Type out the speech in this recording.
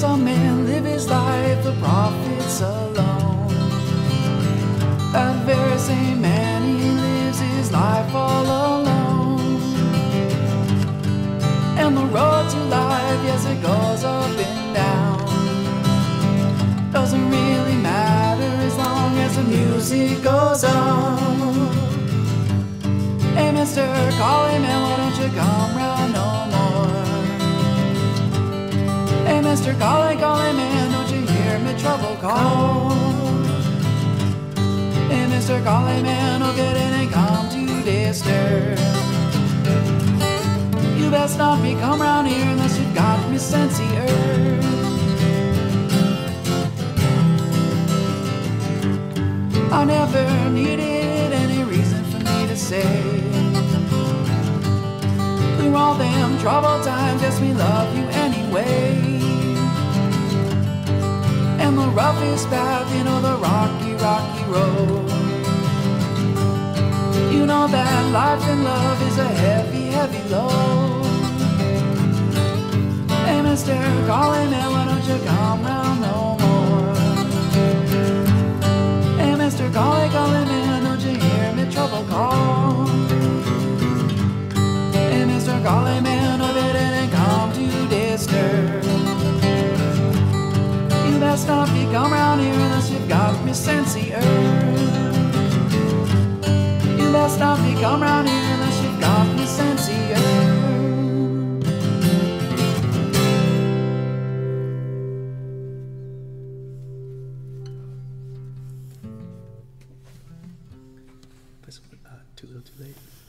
some man live his life for profits alone. That very same man, he lives his life all alone. And the road to life, yes, it goes up and down. Doesn't really matter as long as the music goes on. Hey, mister, call him, and why don't you come round? Mister, Collie, Collie Man, don't you hear me trouble call? Hey, Mister, Collie Man, oh get in and come to disturb. You best not be come round here unless you've got me sensey. I never needed any reason for me to say. Through all them troubled times, yes, we love you anyway. And roughest path, you know, the rocky, rocky road. You know that life and love is a heavy, heavy load. Hey, Mister, calling man, why don't you come round no more? Hey, Mister, calling, calling man, don't you hear me trouble call? Hey, Mister, calling man, best not be come round here unless you've got me sensey herb. You best not be come round here unless you've got me sensey. This too little, too late.